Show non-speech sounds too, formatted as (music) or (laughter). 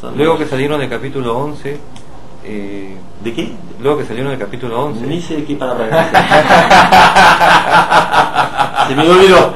Son Luego dos. que salieron del capítulo 11, eh, ¿De qué? luego que salieron del capítulo 11, Ni sé de qué palabra. (laughs) Se me olvidó.